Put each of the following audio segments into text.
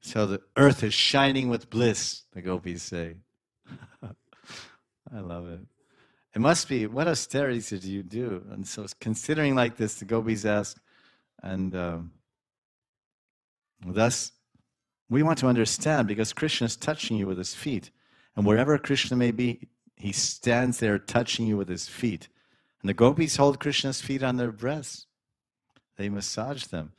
So the earth is shining with bliss, the gopis say. I love it. It must be, what austerities did you do? And so, considering like this, the gopis ask, and um, thus, we want to understand because Krishna is touching you with his feet. And wherever Krishna may be, he stands there touching you with his feet. And the gopis hold Krishna's feet on their breasts. They massage them.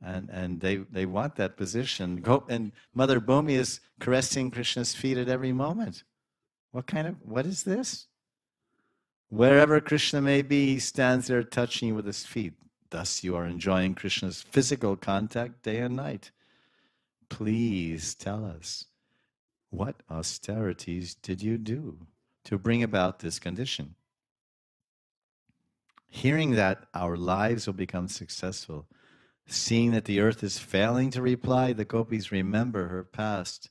And, and they, they want that position. Go, and Mother Bhumi is caressing Krishna's feet at every moment. What kind of, what is this? Wherever Krishna may be, he stands there touching you with his feet. Thus, you are enjoying Krishna's physical contact day and night. Please tell us, what austerities did you do to bring about this condition? Hearing that our lives will become successful, seeing that the earth is failing to reply, the gopis remember her past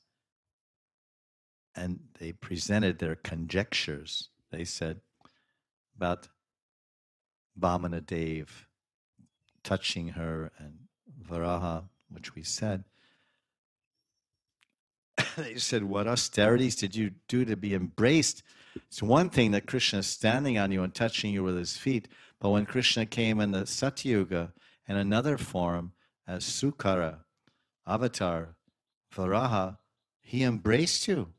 and they presented their conjectures. They said about Vamana Dev touching her and Varaha, which we said. they said, What austerities did you do to be embraced? It's one thing that Krishna is standing on you and touching you with his feet, but when Krishna came in the Satyuga in another form as Sukara, Avatar, Varaha, he embraced you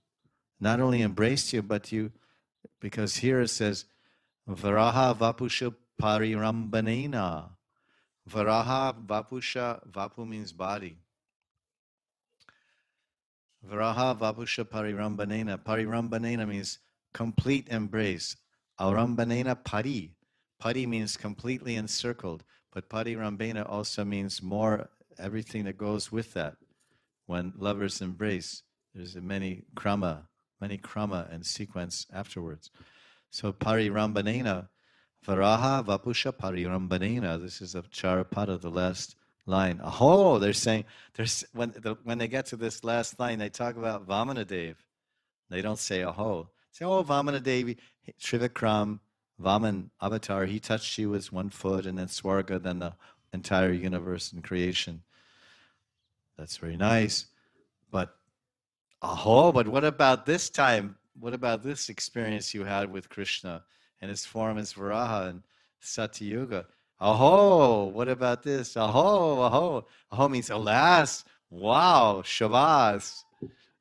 not only embraced you, but you, because here it says, Varaha Vapusha Parirambanena. Varaha Vapusha, Vapu means body. Varaha Vapusha Parirambanena. Parirambanena means complete embrace. Arambanena Pari. Pari means completely encircled, but Parirambena also means more, everything that goes with that. When lovers embrace, there's a many krama, many krama and sequence afterwards. So parirambanena, varaha vapusha parirambanena. This is of Charapada, the last line. Oh, they're saying there's when the, when they get to this last line, they talk about Vamanadev. They don't say aho. Say, oh, Vamanadevi, Trivikram, Vaman avatar, he touched you with one foot, and then Swarga, then the entire universe and creation. That's very nice. But Oh, but what about this time? What about this experience you had with Krishna and his form as Varaha and Satyuga? Aho, what about this? Aho, aho. Aho means alas. Wow, Shavas.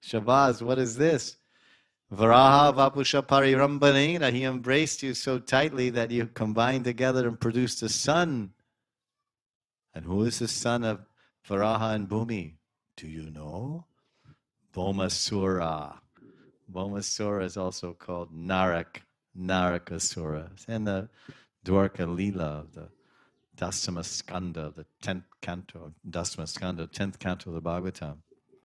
Shavas, what is this? Varaha Vapusha Parirambanena. He embraced you so tightly that you combined together and produced a son. And who is the son of Varaha and Bhumi? Do you know? Bhaumasura. Bhaumasura is also called Narak, Narakasura. And the Dwarka Leela of the Dasama Skanda, the 10th canto, Dasama Skanda, 10th canto of the Bhagavatam.